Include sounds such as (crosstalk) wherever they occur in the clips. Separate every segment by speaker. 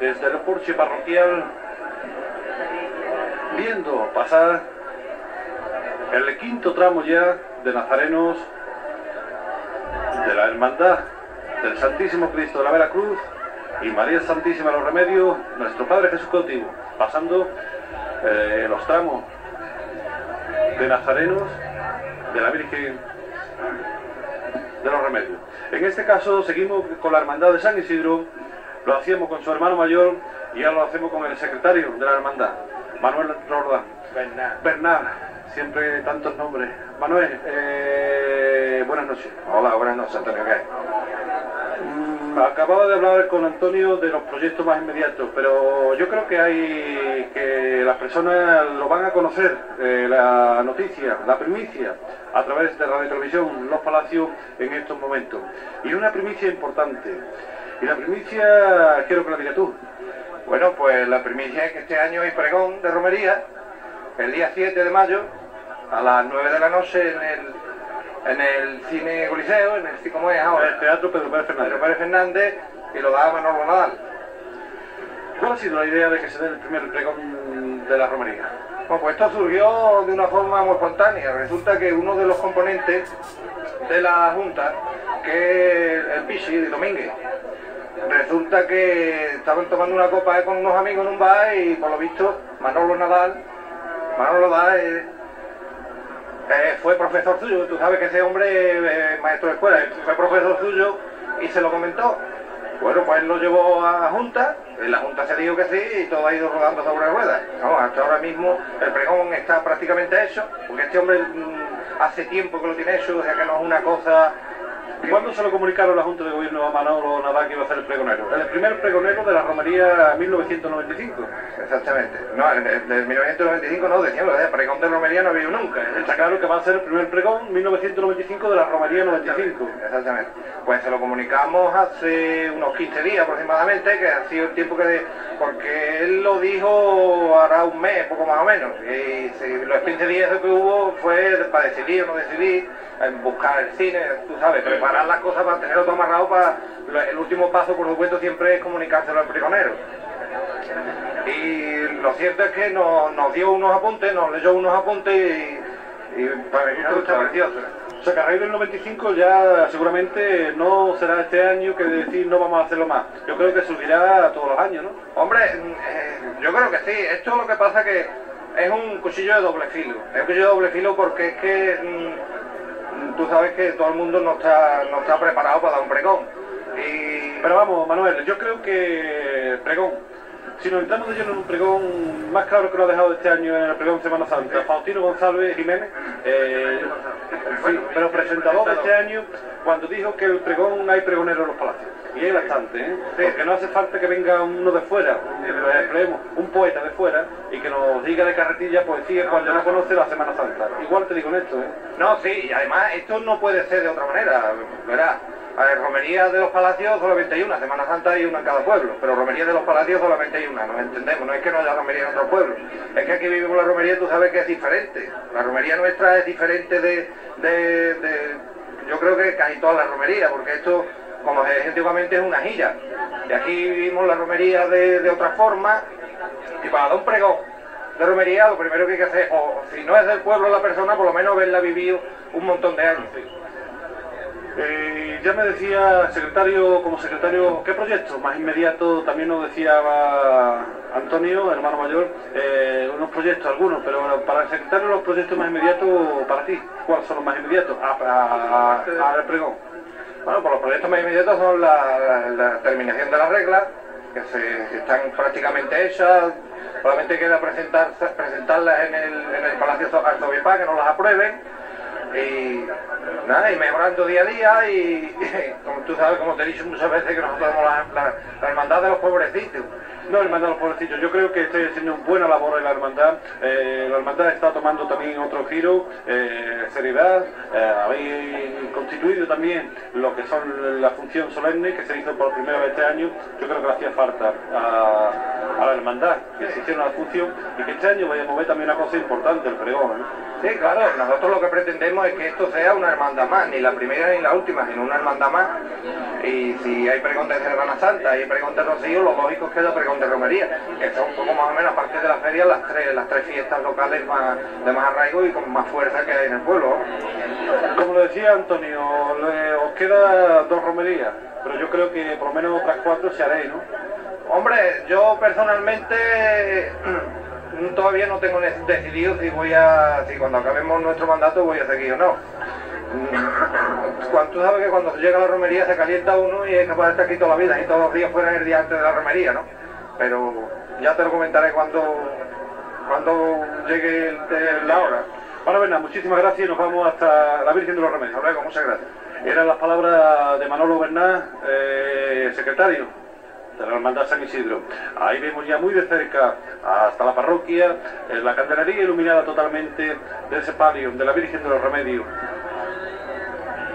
Speaker 1: desde el porche parroquial, viendo pasar el quinto tramo ya de nazarenos de la Hermandad del Santísimo Cristo de la Veracruz y María Santísima de los Remedios, nuestro Padre Jesús cautivo, pasando eh, los tramos de nazarenos de la Virgen de los Remedios. En este caso seguimos con la Hermandad de San Isidro, lo hacíamos con su hermano mayor y ahora lo hacemos con el secretario de la Hermandad, Manuel Rordán.
Speaker 2: Bernard.
Speaker 1: Bernard, siempre tantos nombres. Manuel, eh, buenas noches.
Speaker 2: Hola, buenas noches, Antonio. ¿Qué?
Speaker 1: Mm, Acababa de hablar con Antonio de los proyectos más inmediatos, pero yo creo que hay que las personas lo van a conocer, eh, la noticia, la primicia, a través de Radio y Televisión, Los Palacios, en estos momentos. Y una primicia importante. Y la primicia, quiero que la digas tú.
Speaker 2: Bueno, pues la primicia es que este año hay pregón de romería, el día 7 de mayo, a las 9 de la noche en el, en el Cine Coliseo, en el ¿cómo es
Speaker 1: El
Speaker 2: ahora?
Speaker 1: Teatro Pedro Pérez Fernández.
Speaker 2: Pedro Pérez Fernández y lo da Manolo Nadal.
Speaker 1: ¿Cuál ha sido la idea de que se dé el primer pregón de la romería?
Speaker 2: Bueno, pues esto surgió de una forma muy espontánea. Resulta que uno de los componentes de la Junta, que es el Pichi de Domínguez, resulta que estaban tomando una copa con unos amigos en un bar y por lo visto Manolo Nadal, Manolo Nadal eh, eh, fue profesor suyo, tú sabes que ese hombre es maestro de escuela, fue profesor suyo y se lo comentó. Bueno, pues lo llevó a Junta, en la Junta se dijo que sí y todo ha ido rodando sobre ruedas. Vamos, hasta ahora mismo el pregón está prácticamente hecho, porque este hombre mm, hace tiempo que lo tiene hecho, o sea que no es una cosa...
Speaker 1: ¿Cuándo se lo comunicaron la Junta de Gobierno a Manolo Nadal que iba a ser el pregonero? El primer pregonero de la romería 1995.
Speaker 2: Exactamente. No, del 1995 no, decíamos, el pregón de romería no ha habido nunca.
Speaker 1: Está claro que va a ser el primer pregón 1995 de la romería 95.
Speaker 2: Exactamente. Pues se lo comunicamos hace unos 15 días aproximadamente, que ha sido el tiempo que... de- porque él lo dijo hará un mes, poco más o menos. Y si los 15 días que hubo fue para decidir o no decidir, en buscar el cine, tú sabes, preparar las cosas para tenerlo todo amarrado para... El último paso, por supuesto, siempre es comunicárselo al pregonero. Y lo cierto es que nos, nos dio unos apuntes, nos leyó unos apuntes y, y para mí está precioso.
Speaker 1: O sea que a raíz del 95 ya seguramente no será este año que decir no vamos a hacerlo más. Yo creo que surgirá todos los años, ¿no?
Speaker 2: Hombre, eh, yo creo que sí. Esto lo que pasa que es un cuchillo de doble filo. Es un cuchillo de doble filo porque es que mm, tú sabes que todo el mundo no está, no está preparado para dar un pregón. Y,
Speaker 1: Pero vamos, Manuel, yo creo que pregón. Si nos entramos de lleno en un pregón más claro que lo ha dejado este año en el pregón Semana Santa, Faustino González Jiménez, eh, sí, pero presentador de este año, cuando dijo que el pregón hay pregoneros en los palacios. Y hay bastante, ¿eh? Porque no hace falta que venga uno de fuera, un poeta de fuera y que nos diga de carretilla poesía cuando no conoce la Semana Santa. Igual te digo en esto, ¿eh?
Speaker 2: no, sí, y además esto no puede ser de otra manera. Verás, a ver, romería de los palacios solamente hay una, Semana Santa hay una en cada pueblo, pero romería de los palacios solamente hay una, nos entendemos, no es que no haya romería en otros pueblos, es que aquí vivimos la romería, tú sabes que es diferente, la romería nuestra es diferente de, de, yo creo que casi todas las romerías, porque esto, como se antiguamente, es una gira, y aquí vivimos la romería de, de otra forma, y para dar un pregón de romería, lo primero que hay que hacer, o si no es del pueblo la persona, por lo menos haberla vivido un montón de años.
Speaker 1: Eh, ya me decía secretario, como secretario, ¿qué proyectos más inmediato? También nos decía Antonio, hermano mayor, eh, unos proyectos, algunos, pero para el secretario los proyectos más inmediatos para ti, ¿cuáles son los más inmediatos? A, a- a- pregón.
Speaker 2: Bueno, pues los proyectos más inmediatos son la, terminación de las reglas, que, se, están prácticamente hechas, solamente queda presentar, presentarlas en el, en el Palacio Arzobispal, que nos las aprueben, y nada, y mejorando día a día, y, (laughs) como tú sabes, como te he dicho muchas veces, que nosotros somos la, la- la hermandad de los pobrecitos.
Speaker 1: No, hermandad de los pobrecitos, yo creo que estoy haciendo una buena labor en la hermandad. Eh, la hermandad está tomando también otro giro, eh, seriedad. Eh, habéis constituido también lo que son la función solemne que se hizo por primera vez este año. Yo creo que hacía falta a, la hermandad, que se hiciera una función y que este año vaya a mover también una cosa importante, el pregón. ¿no?
Speaker 2: Sí, claro, nosotros lo que pretendemos es que esto sea una hermandad más, ni la primera ni la última, sino una hermandad más. Y si hay pregón de Semana Santa hay pregón de Rocío, lo lógico es que haya pregón de Romería, que son un poco más o menos, aparte de la feria, las tres, las tres fiestas locales más, de más arraigo y con más fuerza que hay en el pueblo.
Speaker 1: Como lo decía Antonio, le- os queda dos romerías, pero yo creo que por lo menos otras cuatro se haréis, ¿no?
Speaker 2: Hombre, yo personalmente (clears throat) todavía no tengo decidido si voy a, si cuando acabemos nuestro mandato voy a seguir o no. Mm, Cuando, tú sabes que cuando llega la romería se calienta uno y es capaz de estar aquí toda la vida y todos los días fuera el día antes de la romería, ¿no? Pero ya te lo comentaré cuando, cuando llegue el- el- la hora.
Speaker 1: Bueno, venga, muchísimas gracias y nos vamos hasta la Virgen de los Remedios.
Speaker 2: Luego, muchas gracias.
Speaker 1: Eran las palabras de Manolo Bernal, eh, secretario de la Hermandad San Isidro. Ahí vemos ya muy de cerca hasta la parroquia, eh, la candelería iluminada totalmente de ese palio de la Virgen de los Remedios.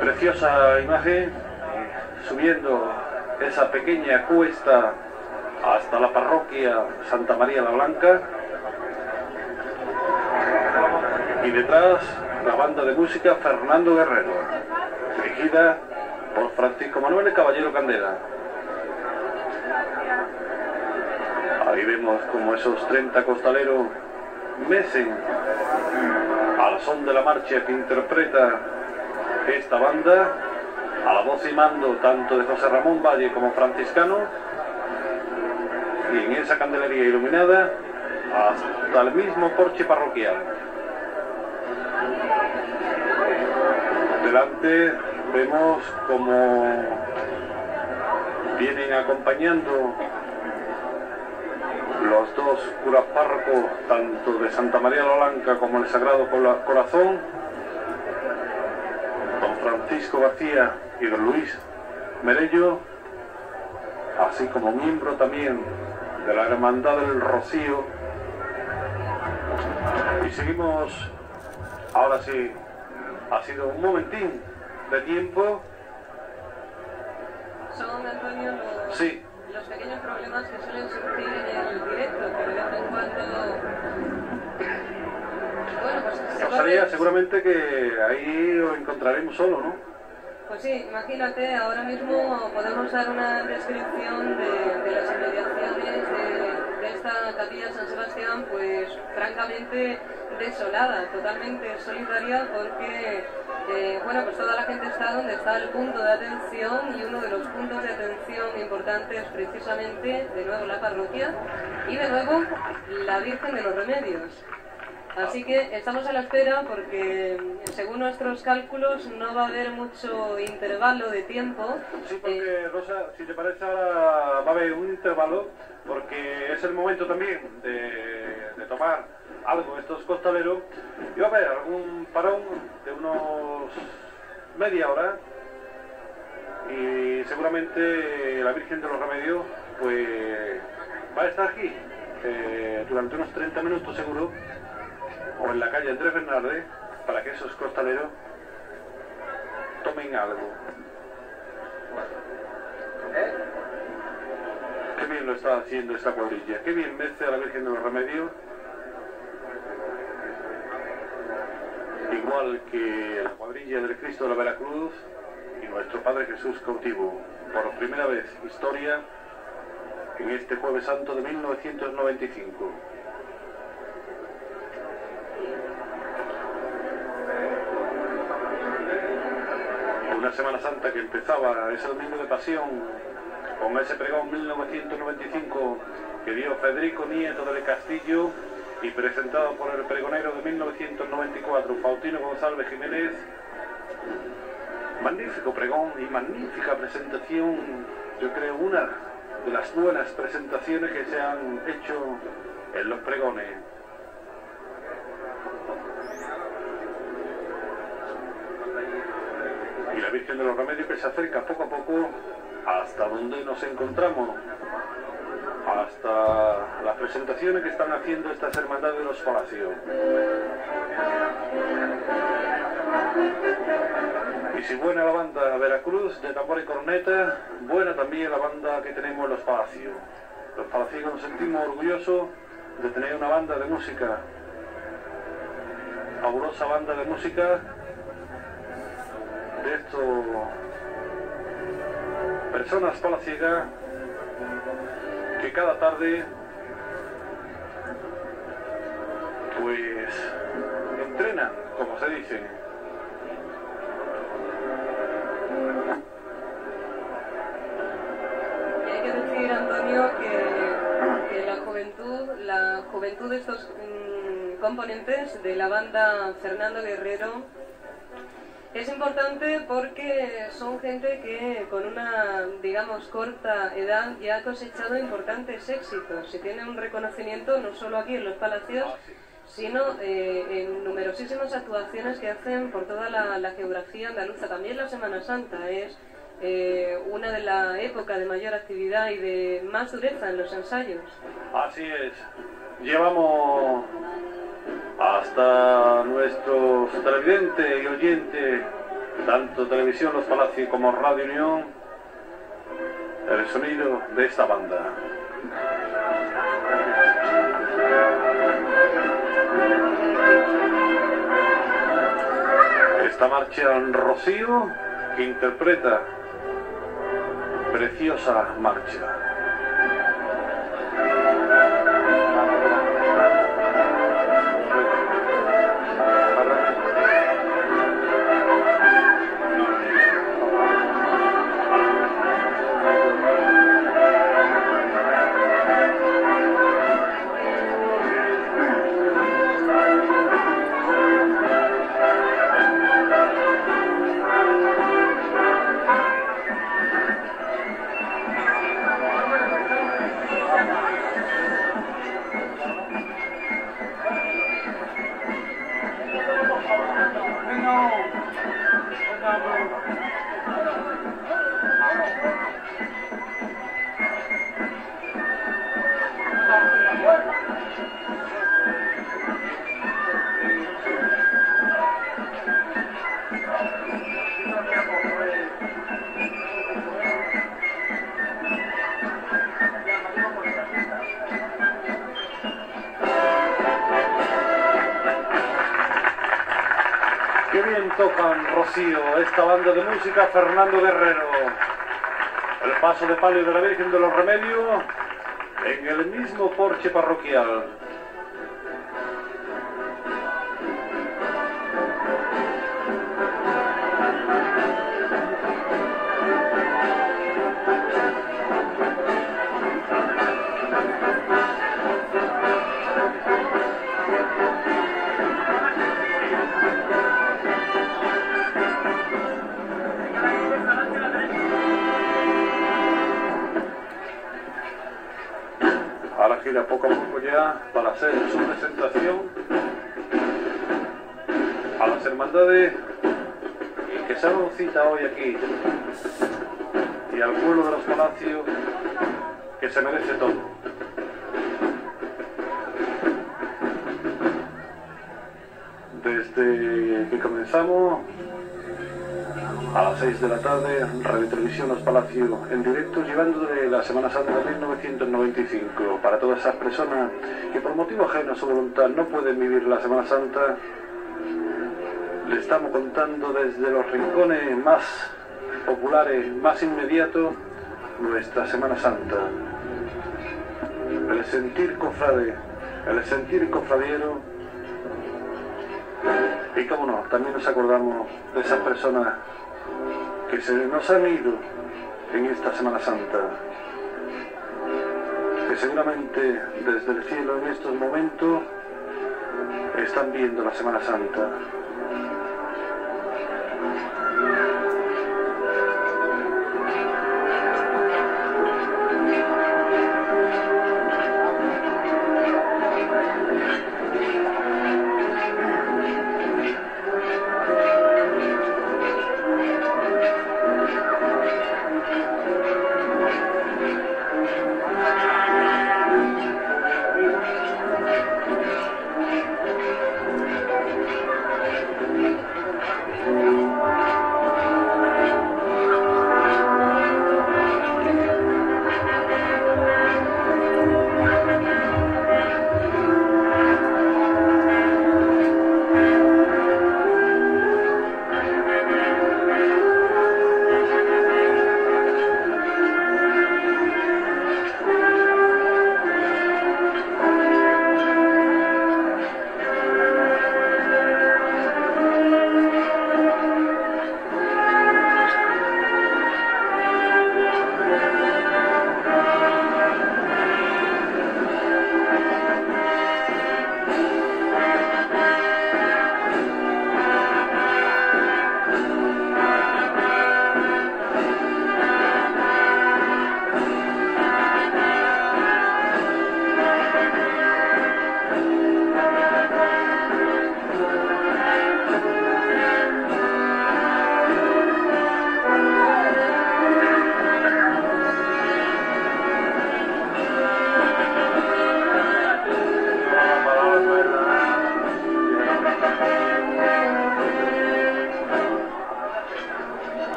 Speaker 1: Preciosa imagen, subiendo esa pequeña cuesta hasta la parroquia Santa María la Blanca. Y detrás la banda de música Fernando Guerrero, dirigida por Francisco Manuel Caballero Candela. Ahí vemos como esos 30 costaleros mecen al son de la marcha que interpreta esta banda, a la voz y mando tanto de José Ramón Valle como franciscano, y en esa candelería iluminada hasta el mismo porche parroquial. Delante vemos como vienen acompañando los dos curas párrocos, tanto de Santa María la Blanca como el Sagrado Cora- Corazón, don Francisco García y don Luis Merello, así como miembro también de la Hermandad del Rocío. Y seguimos, ahora sí, ha sido un momentín de tiempo.
Speaker 3: Son, Antonio, los,
Speaker 1: Sí.
Speaker 3: los pequeños problemas que suelen surgir en el directo, que de vez en cuando... Bueno, pues se
Speaker 1: Pasaría seguramente que ahí os encontraremos solo, ¿no?
Speaker 3: Pues sí, imagínate, ahora mismo podemos dar una descripción de, las inmediaciones de, esta capilla San Sebastián, pues francamente desolada, totalmente solitaria, porque eh, bueno, pues toda la gente está donde está el punto de atención y uno de los puntos de atención importantes es precisamente de nuevo la parroquia y de nuevo la Virgen de los Remedios. Así que estamos a la espera porque según nuestros cálculos no va a haber mucho intervalo de tiempo.
Speaker 1: Sí, porque Rosa, si te parece ahora va a haber un intervalo, porque es el momento también de, de tomar algo estos costaleros. Y va a haber algún parón de unos media hora. Y seguramente la Virgen de los Remedios pues va a estar aquí eh, durante unos 30 minutos seguro o en la calle Andrés Bernardes para que esos costaleros tomen algo. Qué bien lo está haciendo esta cuadrilla, qué bien mece a la Virgen de los Remedios. Igual que la cuadrilla del Cristo de la Veracruz y nuestro Padre Jesús cautivo. Por primera vez, historia en este Jueves Santo de 1995. Semana Santa que empezaba ese domingo de pasión con ese pregón 1995 que dio Federico Nieto del Castillo y presentado por el pregonero de 1994, Faustino González Jiménez. Magnífico pregón y magnífica presentación, yo creo una de las buenas presentaciones que se han hecho en los pregones. Virgen de los Remedios que se acerca poco a poco hasta donde nos encontramos, hasta las presentaciones que están haciendo estas hermandades de los palacios. Y si buena la banda Veracruz de tambor y corneta, buena también la banda que tenemos en los palacios. Los palaciegos nos sentimos orgullosos de tener una banda de música, fabulosa banda de música de estos personas palaciegas que cada tarde pues entrenan, como se dice.
Speaker 3: Y hay que decir, Antonio, que, que la juventud, la juventud de estos mm, componentes de la banda Fernando Guerrero es importante porque son gente que con una, digamos, corta edad ya ha cosechado importantes éxitos y tiene un reconocimiento no solo aquí en los palacios, sino eh, en numerosísimas actuaciones que hacen por toda la, geografía andaluza. También la Semana Santa es eh, una de la época de mayor actividad y de más dureza en los ensayos.
Speaker 1: Así es. Llevamos hasta nuestros televidentes y oyentes, tanto televisión Los Palacios como Radio Unión, el sonido de esta banda. Esta marcha en Rocío que interpreta Preciosa Marcha. De música Fernando Guerrero. El paso de palio de la Virgen de los Remedios en el mismo porche parroquial. Gira poco a poco ya para hacer su presentación a las hermandades que se han cita hoy aquí y al pueblo de los palacios que se merece todo. Desde que comenzamos a las 6 de la tarde, Radio Televisión Los Palacios en directo, llevándole la Semana Santa de 1995 para todas esas personas que por motivo ajeno a su voluntad no pueden vivir la Semana Santa. Le estamos contando desde los rincones más populares, más inmediatos, nuestra Semana Santa. El sentir cofrade, el sentir cofradiero. Y cómo no, también nos acordamos de esas personas que se nos han ido en esta Semana Santa, que seguramente desde el cielo en estos momentos están viendo la Semana Santa.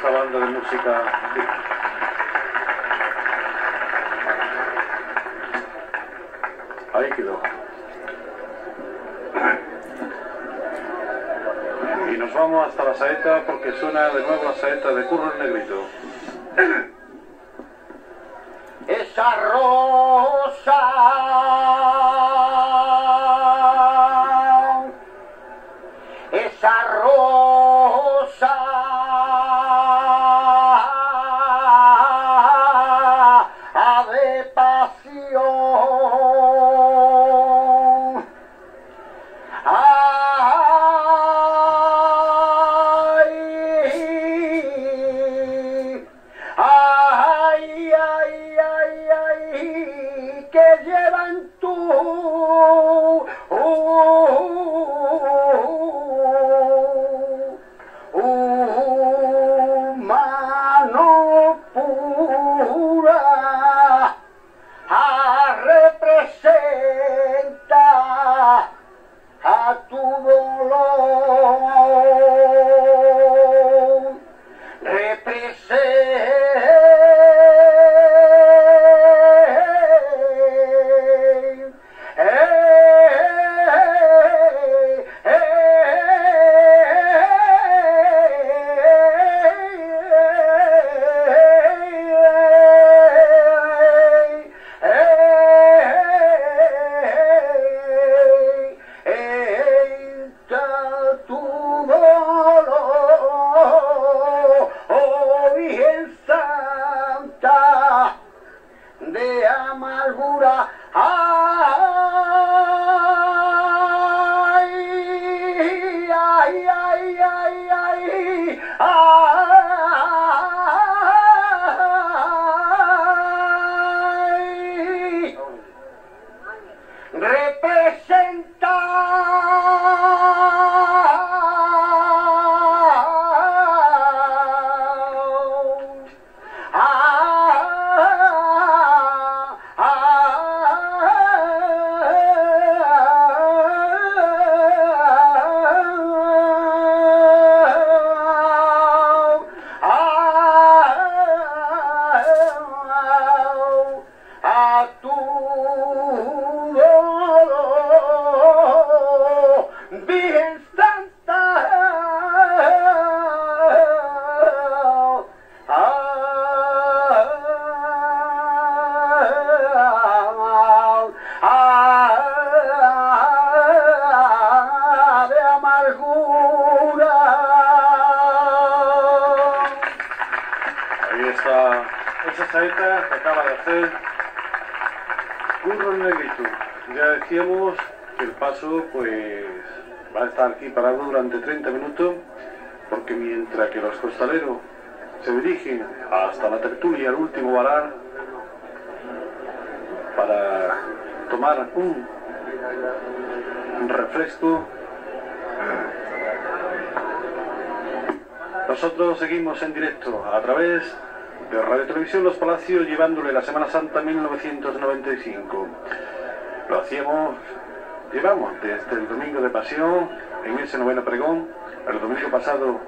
Speaker 4: Esta banda de música. Ahí quedó. Y nos vamos hasta la saeta porque suena de nuevo la saeta de Curro el Negrito. Aquí parado durante 30 minutos porque mientras que los costaleros se dirigen hasta la tertulia, el último balar, para tomar un refresco, Nosotros seguimos en directo a través de Radio Televisión Los Palacios llevándole la Semana Santa 1995. Lo hacíamos, llevamos desde el domingo de Pasión en ese noveno pregón, el domingo pasado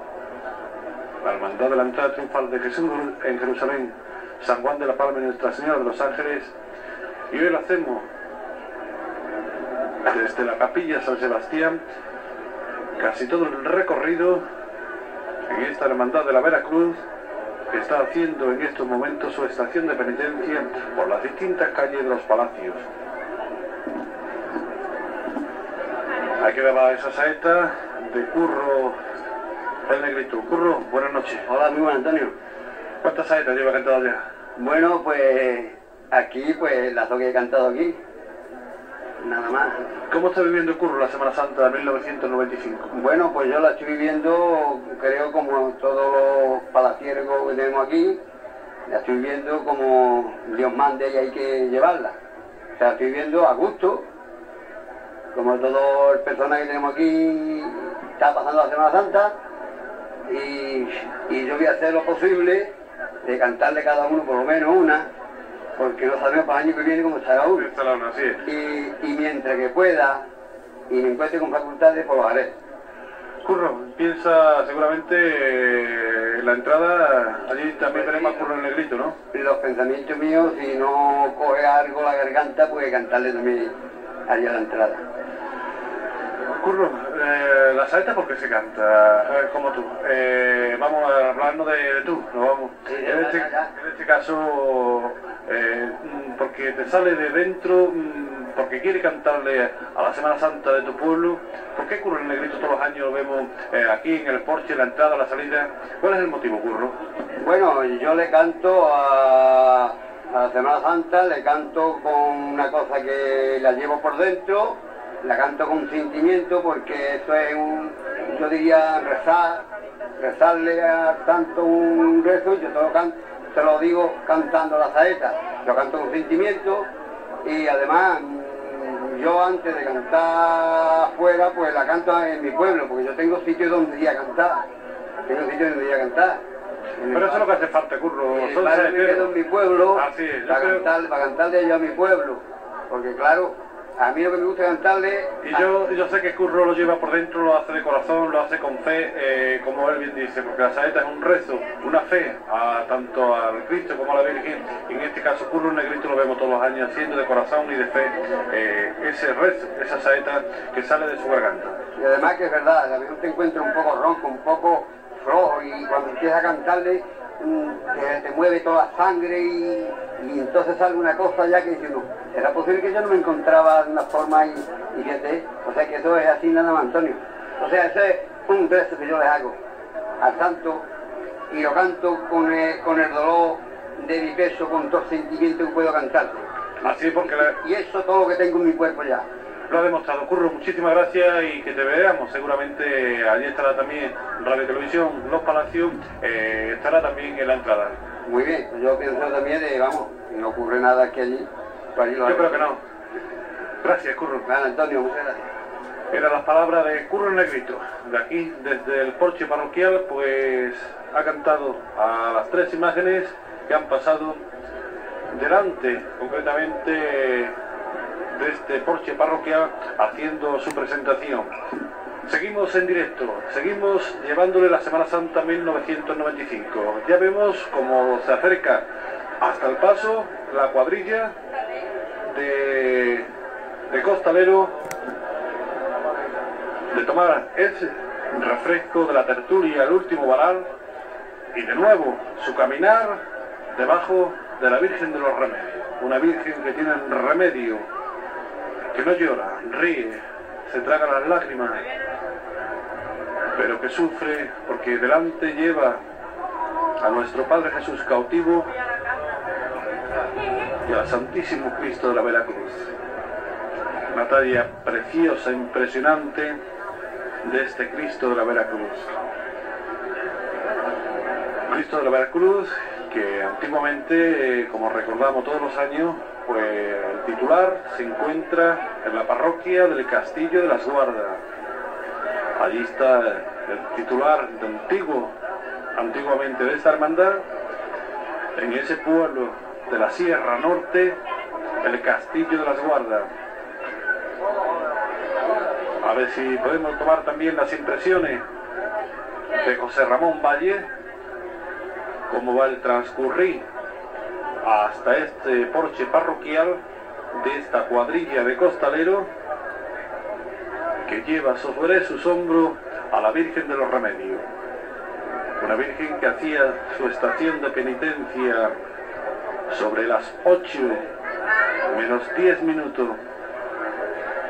Speaker 4: la Hermandad de la Entrada Triunfal de Jesús en Jerusalén, San Juan de la Palma y Nuestra Señora de los Ángeles y hoy lo hacemos desde la Capilla San Sebastián, casi todo el recorrido en esta hermandad de la Veracruz que está haciendo en estos momentos su estación de penitencia por las distintas calles de los palacios. Aquí va esa saeta de Curro el Negrito. Curro, buenas noches.
Speaker 1: Hola, muy buen Antonio.
Speaker 4: ¿Cuántas saetas lleva cantado ya?
Speaker 1: Bueno, pues aquí, pues las dos que he cantado aquí. Nada más.
Speaker 4: ¿Cómo está viviendo Curro la Semana Santa de 1995?
Speaker 1: Bueno, pues yo la estoy viviendo, creo, como todos los palacieros que tenemos aquí. La estoy viviendo como Dios mande y hay que llevarla. O sea, estoy viviendo a gusto. Como todo el personal que tenemos aquí está pasando la Semana Santa. Y, y yo voy a hacer lo posible de cantarle cada uno por lo menos una, porque no sabemos para el año que viene cómo estará uno. Y, y mientras que pueda y me encuentre con facultades, pues lo haré. Curro, piensa seguramente eh, en la entrada, allí también veremos a Curro el Negrito, ¿no?
Speaker 4: Los pensamientos míos, si no coge algo la garganta, pues cantarle también allá a la entrada.
Speaker 1: Curro, eh, la saeta porque se canta, eh, como tú. Eh, vamos a hablarnos de, de tú, no vamos.
Speaker 4: Sí,
Speaker 1: en, este, en este caso, mm, porque te sale de dentro, mm, porque quiere cantarle a la Semana Santa de tu pueblo. ¿Por qué Curro el Negrito todos los años lo vemos aquí en el porche, en la entrada, la salida? ¿Cuál es el motivo, Curro?
Speaker 4: Bueno, yo le canto a, a la Semana Santa, le canto con una cosa que la llevo por dentro, la canto con sentimiento porque eso es un, yo diría rezar, rezarle a tanto un rezo, yo te lo, can- te lo digo cantando la saeta, lo canto con sentimiento y además mm, yo antes de cantar afuera pues la canto en mi pueblo, porque yo tengo sitios donde ir a cantar, tengo sitios donde ir a cantar.
Speaker 1: Pero eso es lo que hace falta, Curro. Son
Speaker 4: me quedo en mi pueblo
Speaker 1: es, yo
Speaker 4: para,
Speaker 1: creo-
Speaker 4: cantar, para cantarle yo a mi pueblo. Porque claro, a mí lo que me gusta cantarle...
Speaker 1: Y yo, yo sé que Curro lo lleva por dentro, lo hace de corazón, lo hace con fe, eh, como él bien dice, porque la saeta es un rezo, una fe, a, tanto al Cristo como a la Virgen. En este caso, Curro el Negrito lo vemos todos los años haciendo de corazón y de fe eh, ese rezo, esa saeta que sale de su garganta.
Speaker 4: Y además que es verdad, a veces te encuentras un poco ronco, un poco flojo y cuando empiezas a cantarle te, te mueve toda la sangre y, y entonces sale una cosa ya que dice no, era posible que yo no me encontraba de una forma y, y fíjate, o sea que eso es así nada más Antonio. O sea, ese es un rezo que yo les hago al santo y lo canto con el, con el dolor de mi peso, con todo el sentimiento que puedo cantarte.
Speaker 1: Así porque la-
Speaker 4: Y eso todo lo que tengo en mi cuerpo ya.
Speaker 1: Lo ha demostrado. Curro, muchísimas gracias y que te veamos. Seguramente allí estará también Radio Televisión, Los Palacios, eh, estará también en la entrada.
Speaker 4: Muy bien, pues yo pienso también de, vamos, no ocurre nada aquí allí. pues allí lo
Speaker 1: Yo creo que no. Gracias, Curro.
Speaker 4: Bueno, Antonio, muchas gracias.
Speaker 1: Eran las palabras de Curro Negrito. De aquí, desde el porche parroquial, pues ha cantado a las tres imágenes que han pasado delante, concretamente, este porche parroquial, haciendo su presentación. Seguimos en directo, seguimos llevándole la Semana Santa 1995. Ya vemos cómo se acerca hasta el paso la cuadrilla de, de Costalero de tomar ese refresco de la tertulia, el último varal, y de nuevo su caminar debajo de la Virgen de los Remedios. Una Virgen que tiene remedio, que no llora, ríe, se traga las lágrimas, pero que sufre porque delante lleva a nuestro Padre Jesús cautivo y al Santísimo Cristo de la Veracruz. Una talla preciosa, impresionante de este Cristo de la Veracruz. Cristo de la Veracruz que antiguamente, eh, como recordamos todos los años, pues el titular se encuentra en la parroquia del Castillo de las Guardas. Allí está el titular de antiguo, antiguamente de esta hermandad, en ese pueblo de la Sierra Norte, el Castillo de las Guardas. A ver si podemos tomar también las impresiones de José Ramón Valle, cómo va el transcurrir hasta este porche parroquial de esta cuadrilla de costalero que lleva sobre sus hombros a la Virgen de los Remedios. Una Virgen que hacía su estación de penitencia sobre las 8 menos 10 minutos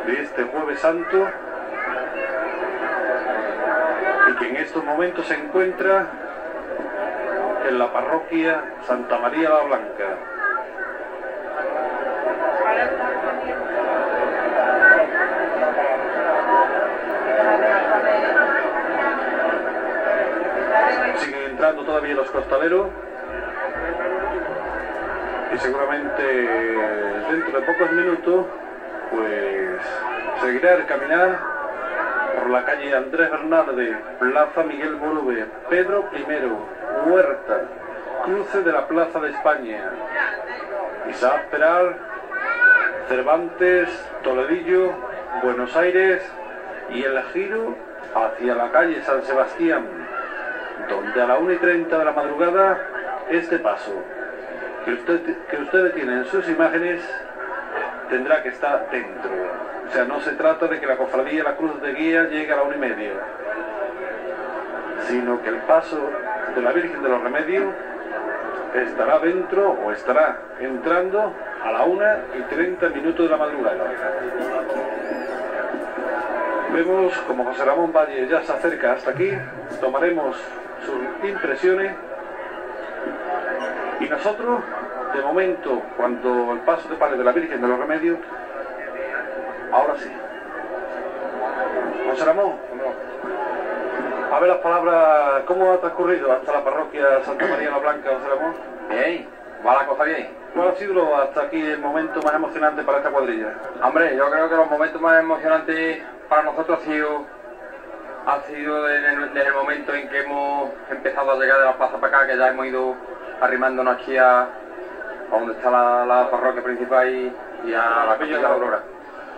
Speaker 1: de este jueves santo y que en estos momentos se encuentra en la parroquia Santa María la Blanca. Siguen entrando todavía los costaleros y seguramente dentro de pocos minutos pues seguirá el caminar por la calle Andrés Bernarde, Plaza Miguel Borube, Pedro I, Huerta, cruce de la Plaza de España, Isaac Peral, Cervantes, Toledillo, Buenos Aires y el giro hacia la calle San Sebastián, donde a la 1 y 30 de la madrugada este paso que, usted, que ustedes tienen en sus imágenes tendrá que estar dentro. O sea, no se trata de que la cofradía la cruz de guía llegue a la 1 y media, sino que el paso de la Virgen de los Remedios estará dentro o estará entrando a la 1 y 30 minutos de la madrugada. Vemos como José Ramón Valle ya se acerca hasta aquí, tomaremos sus impresiones y nosotros, de momento, cuando el paso de padre de la Virgen de los Remedios, ahora sí. José Ramón, a ver las palabras, ¿cómo ha transcurrido hasta la parroquia Santa María la Blanca, José Ramón?
Speaker 5: Bien, va la cosa bien.
Speaker 1: ¿Cuál ha sido hasta aquí el momento más emocionante para esta cuadrilla?
Speaker 5: Hombre, yo creo que los momentos más emocionantes para nosotros ha sido, ha sido desde el, desde el momento en que hemos empezado a llegar de la plaza para acá, que ya hemos ido arrimándonos aquí a, a donde está la, la parroquia principal y, y a la capilla de la Aurora.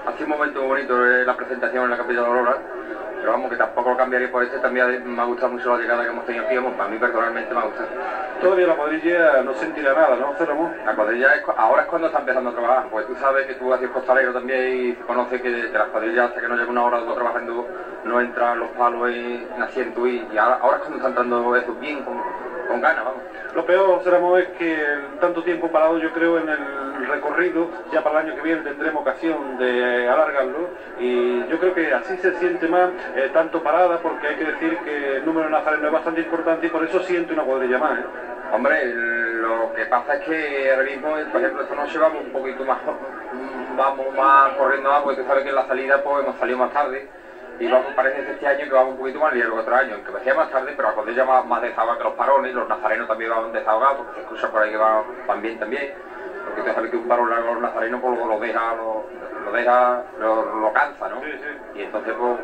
Speaker 5: Ha sido un momento muy bonito eh, la presentación en la capilla de la Aurora, pero vamos, que tampoco lo cambiaría por este, también me ha gustado mucho la llegada que hemos tenido aquí, vamos, para mí personalmente me ha gustado.
Speaker 1: Todavía la cuadrilla no sentirá nada, ¿no, José Ramón?
Speaker 5: La cuadrilla es, ahora es cuando está empezando a trabajar, pues tú sabes que tú sido costalero también y conoces que de, de las cuadrillas hasta que no llega una hora dos trabajando no entran los palos en, en asiento y, y ahora, ahora es cuando está entrando eso bien, con, con ganas, vamos.
Speaker 1: Lo peor, José Ramón, es que tanto tiempo parado, yo creo, en el recorrido, ya para el año que viene tendremos ocasión de alargarlo y yo creo que así se siente más eh, tanto parada porque hay que decir que el número de nazarenos es bastante importante y por eso siente una cuadrilla más. ¿eh?
Speaker 5: Hombre, el- lo que pasa es que ahora mismo, por ejemplo, esta noche vamos un poquito más, (laughs) vamos más corriendo más, porque tú sabes que en la salida pues hemos salido más tarde y vamos, parece que este año que vamos un poquito más ligeros que otro año, aunque parecía más tarde, pero la cuadrilla más, más desahogada que los parones, los nazarenos también van desahogados, porque se escucha por ahí que van, van bien también, porque tú sabes que un parón largo los nazarenos pues lo deja, lo, lo deja, lo, lo cansa, ¿no?
Speaker 1: Sí, sí.
Speaker 5: Y entonces pues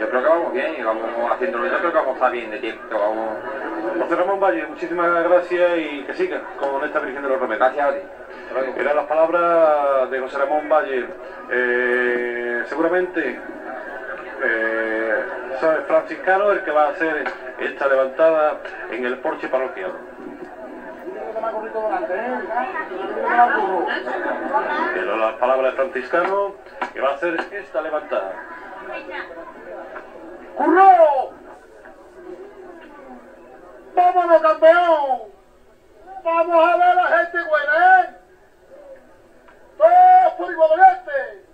Speaker 5: yo creo que vamos bien y vamos haciéndolo, yo creo que vamos a estar bien de tiempo, vamos...
Speaker 1: José Ramón Valle, muchísimas gracias y que siga con esta Virgen de los Remedios.
Speaker 5: Gracias a ti.
Speaker 1: Eran las palabras de José Ramón Valle. Eh, seguramente eh, ¿sabes? franciscano el que va a hacer esta levantada en el porche parroquial. Eran las palabras de franciscano que va a hacer esta levantada.
Speaker 4: ¡Curro! ¡Vámonos, campeón! ¡Vamos a ver a la gente buena, eh! ¡Todos por igual delante!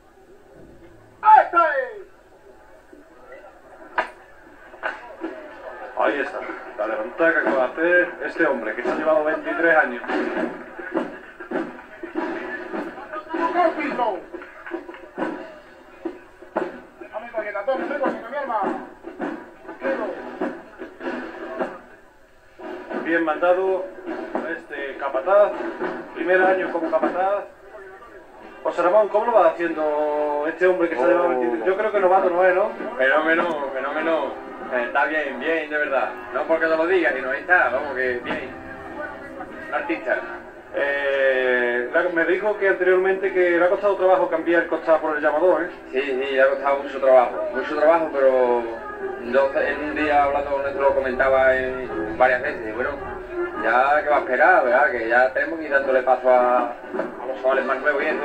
Speaker 4: ¡Esta es!
Speaker 1: Ahí está, la levantada que va a hacer este hombre que se ha llevado 23 años. Bien mandado este capataz, primer año como capataz. José Ramón, ¿cómo lo va haciendo este hombre que se ha llevado 23? Yo creo que novato no es, ¿no?
Speaker 5: Fenómeno, fenómeno. Está bien, bien, de verdad. No porque te lo diga, sino ahí está, vamos que bien. Artista.
Speaker 1: Eh, me dijo que anteriormente que le ha costado trabajo cambiar el costado por el llamador, ¿eh?
Speaker 5: Sí, sí, le ha costado mucho trabajo, mucho trabajo, pero en un día hablando con esto lo comentaba en varias veces. Bueno, ya que va a esperar, ¿verdad? Que ya tenemos que ir dándole paso a, los chavales más nuevos y eso.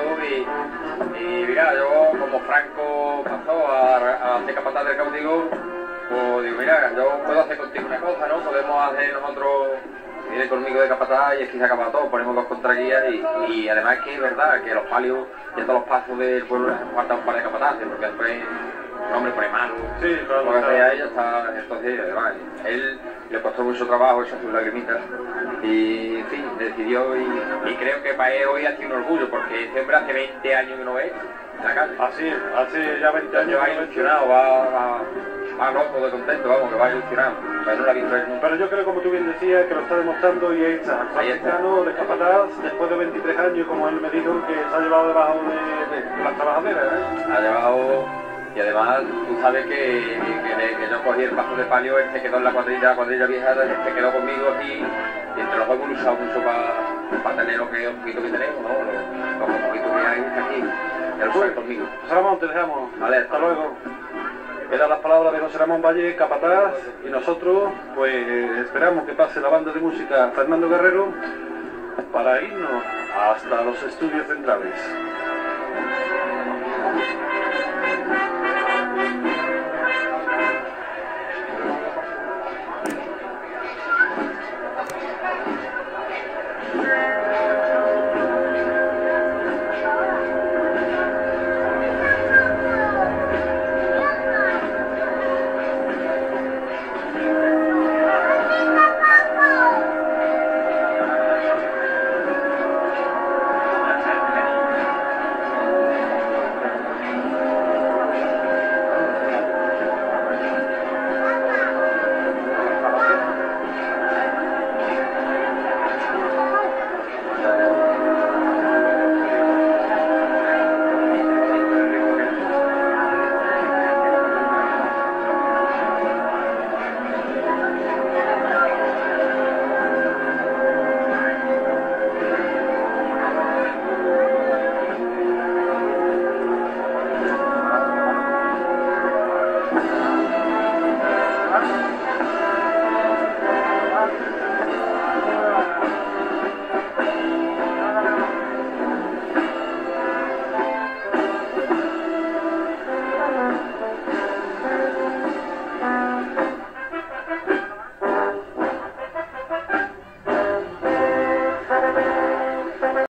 Speaker 5: Y, y mira, yo como Franco pasó a, a hacer capataz del cautivo, pues digo, mira, yo puedo hacer contigo una cosa, ¿no? Podemos hacer nosotros viene conmigo de capataz y es que se acaba todo, ponemos dos contraguías y, y además que es verdad que los palios y todos los pasos del pueblo les falta un par de capataces, porque después un hombre pone malo,
Speaker 1: Sí, claro,
Speaker 5: lo que
Speaker 1: claro.
Speaker 5: sea ella está, entonces además él le costó mucho trabajo, echó sus lagrimitas y en fin, decidió y, y creo que para él hoy ha sido un orgullo, porque este hombre hace 20 años que no ve en la calle.
Speaker 1: Así, hace ya 20 años
Speaker 5: va ilusionado, va, va, va loco de contento, vamos, que va ilusionado, pero no visto nunca.
Speaker 1: Pero yo creo, como tú bien decías, que lo está demostrando y ahí está.
Speaker 5: Ahí está.
Speaker 1: De capataz, después de 23 años, como él me dijo, que se ha llevado debajo de, de las trabajaderas, ¿eh?
Speaker 5: ha llevado y además tú sabes que, que, que yo cogí el paso de palio, él se quedó en la cuadrilla, la cuadrilla vieja, él se quedó conmigo aquí y entre los dos hemos luchado mucho para tener lo que un poquito que tenemos, ¿no? Lo, lo poquito que hay aquí, el luchar conmigo.
Speaker 1: Ramón, te dejamos.
Speaker 5: Vale.
Speaker 1: Hasta luego. Era las palabras de José Ramón Valle, capataz, y nosotros pues esperamos que pase la banda de música Fernando Guerrero para irnos hasta los estudios centrales.